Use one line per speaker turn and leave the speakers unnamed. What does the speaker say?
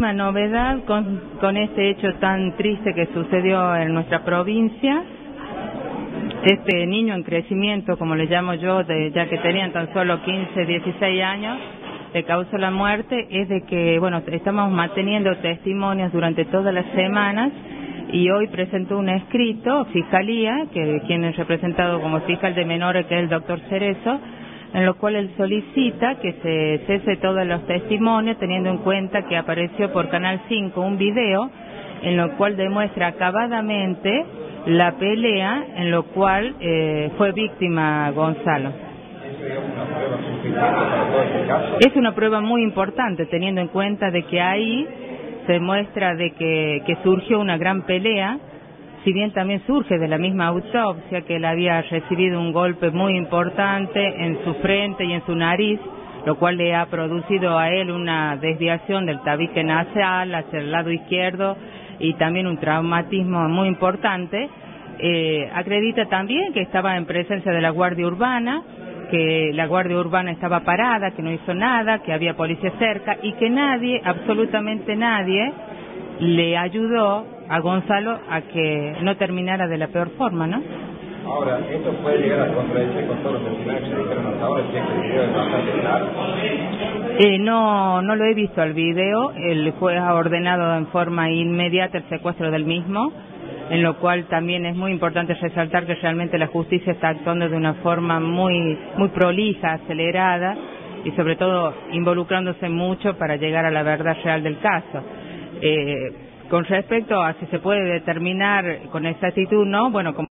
Una novedad con, con este hecho tan triste que sucedió en nuestra provincia. Este niño en crecimiento, como le llamo yo, de, ya que tenían tan solo 15, 16 años, le causó la muerte, es de que, bueno, estamos manteniendo testimonios durante todas las semanas y hoy presentó un escrito, Fiscalía, que quien es representado como fiscal de menores, que es el doctor Cerezo, en lo cual él solicita que se cese todos los testimonios, teniendo en cuenta que apareció por Canal 5 un video en lo cual demuestra acabadamente la pelea en lo cual eh, fue víctima Gonzalo. Es una prueba muy importante teniendo en cuenta de que ahí se muestra de que, que surgió una gran pelea si bien también surge de la misma autopsia que él había recibido un golpe muy importante en su frente y en su nariz, lo cual le ha producido a él una desviación del tabique nasal hacia el lado izquierdo y también un traumatismo muy importante. Eh, acredita también que estaba en presencia de la Guardia Urbana, que la Guardia Urbana estaba parada, que no hizo nada, que había policía cerca y que nadie, absolutamente nadie, le ayudó a Gonzalo a que no terminara de la peor forma, ¿no?
Ahora, ¿esto puede llegar a contradecir con todos los testimonios que se dijeron hasta ahora? ¿Si este video es bastante?
Eh, no, no lo he visto el video. El juez ha ordenado en forma inmediata el secuestro del mismo, en lo cual también es muy importante resaltar que realmente la justicia está actuando de una forma muy, muy prolija, acelerada y sobre todo involucrándose mucho para llegar a la verdad real del caso. Eh, con respecto a si se puede determinar con exactitud, no, bueno, como